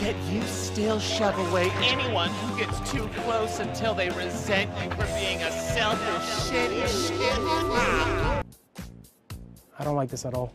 Yet you still shove away anyone who gets too close until they resent you for being a selfish, shitty shit. I don't like this at all.